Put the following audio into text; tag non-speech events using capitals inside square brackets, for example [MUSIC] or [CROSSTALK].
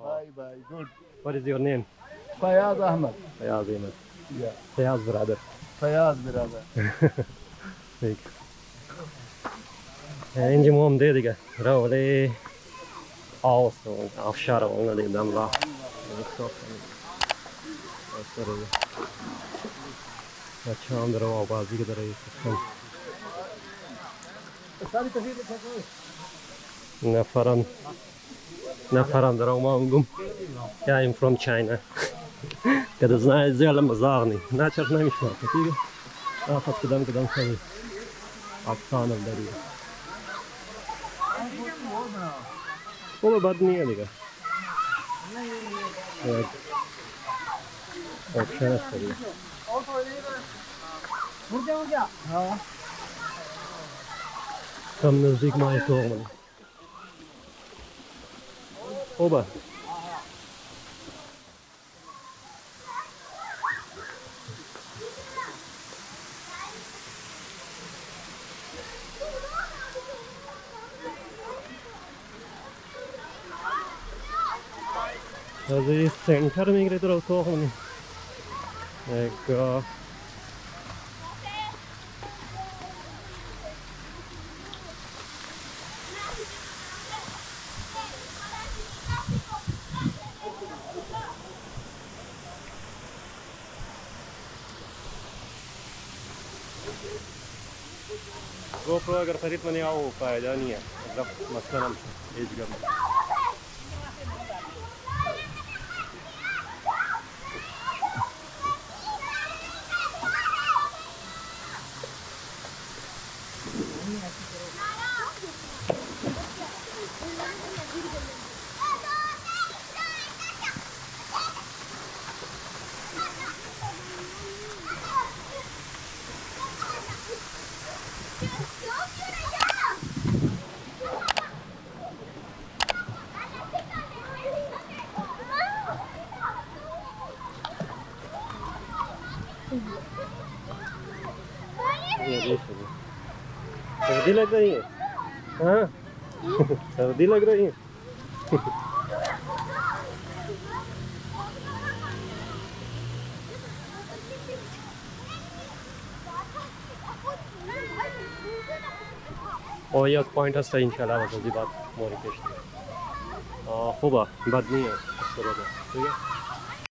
Bye bye. Good. What is your name? Fayaz Ahmed. Fayaz Ahmed. Yeah. Fayaz brother. Fayaz brother. ठीक इंज मोम दे दिगा रावले also avşara ona da ben la अच्छा अंदर आवाज की तरह Nafaran Nafaran Roma Ungum. Yeah, I'm from China. Kada знает зелем зарни. Начер на мишна. Такие. А под кадам кадам сами. Оксана дари. Оба бадния лига. Оксана дари. Там на зиг май тормони. Also i center mi gre dra to hon. Ecco. GoPro अगर खरीद में नहीं आओ पाया नहीं है मतलब मसला हम एज करना सर्दी लग रही है? हाँ। [LAUGHS] सर्दी लग रही है? [LAUGHS] Oyak point hasta inşallah bakın bir bak. Morikeşte. Huba, badniye. Şurada. Değil mi?